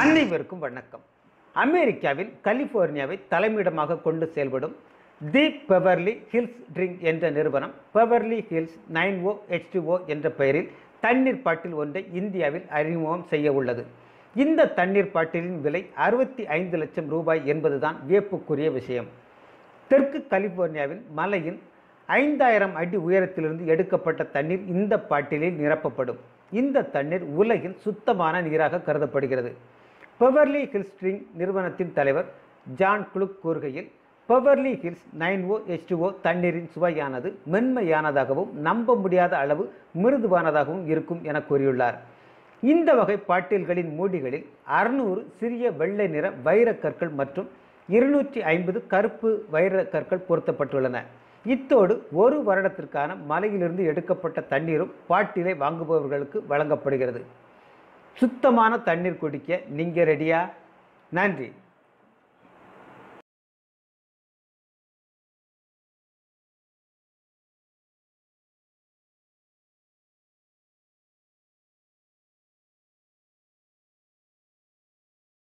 அனைவருக்கும் வணக்கம். அமெரிக்காவில் கலிபோர்னியாவை தலைமையிடமாக கொண்டு செயல்படும் தி பெவர்லி ஹில்ஸ் ட்ரிங்க் என்ற நிறுவனம் Beverly Hills nine O H two O என்ற பெயரில் தண்ணீர் பாட்டில் ஒன்றை இந்தியாவில் அறிமுகம் செய்ய உள்ளது. இந்த தண்ணீர் பாட்டிலின் விலை அறுபத்தி ஐந்து லட்சம் ரூபாய் என்பதுதான் வியப்புக்குரிய விஷயம். தெற்கு கலிபோர்னியாவில் மலையின் ஐந்தாயிரம் அடி உயரத்திலிருந்து எடுக்கப்பட்ட தண்ணீர் இந்த பாட்டிலில் நிரப்பப்படும். இந்த தண்ணீர் உலகின் சுத்தமான நீராக கருதப்படுகிறது. பெவர்லி ஹில்ஸ் ஸ்ட்ரிங் நிறுவனத்தின் தலைவர் ஜான் குளுக் கூறுகையில் Beverly Hills nine O H two O தண்ணீரின் சுவையானது மென்மையானதாகவும் நம்ப முடியாத அளவு மிருதுவானதாகவும் இருக்கும் என கூறியுள்ளார். இந்த வகை பாட்டில்களின் மூடிகளில் அறுநூறு சிறிய வெள்ளை நிற வைரக்கற்கள் மற்றும் இருநூற்றி ஐம்பது கருப்பு வைரக்கற்கள் பொருத்தப்பட்டுள்ளன. இத்தோடு ஒரு வருடத்திற்கான மலையிலிருந்து எடுக்கப்பட்ட தண்ணீரும் பாட்டிலை வாங்குபவர்களுக்கு வழங்கப்படுகிறது. சுத்தமான தண்ணீர் குடிக்க நீங்கள் ரெடியா நன்றி.